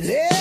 Yeah.